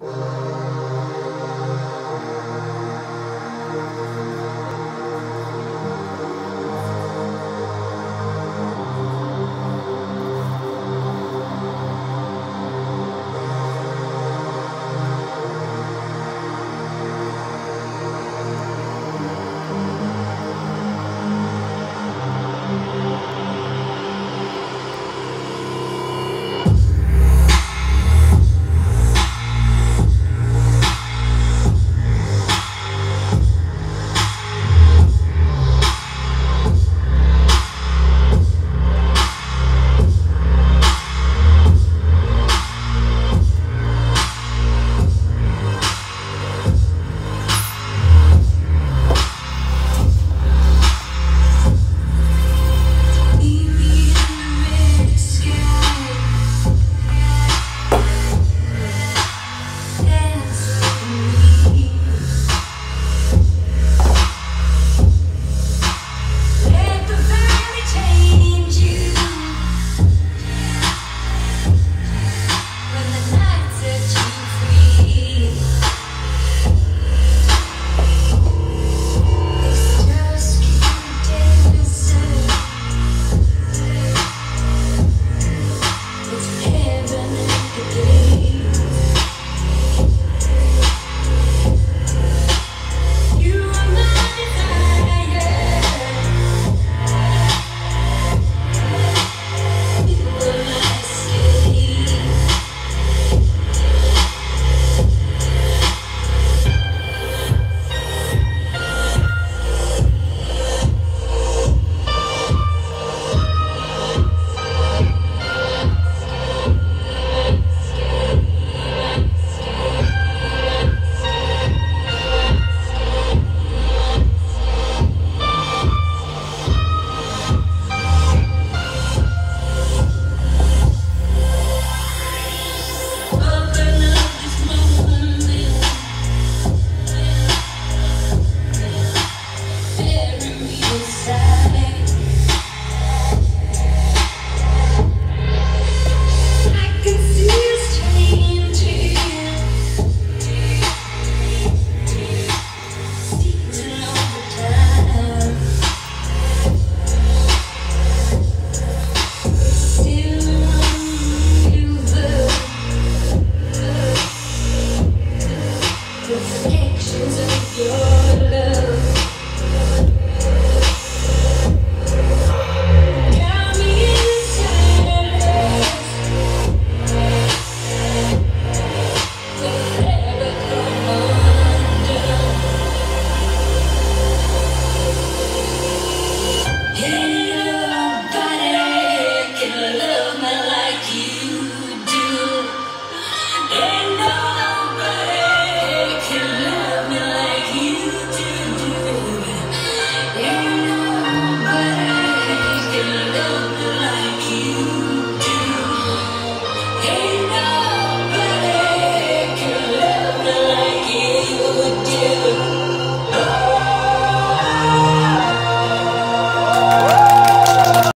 Bye.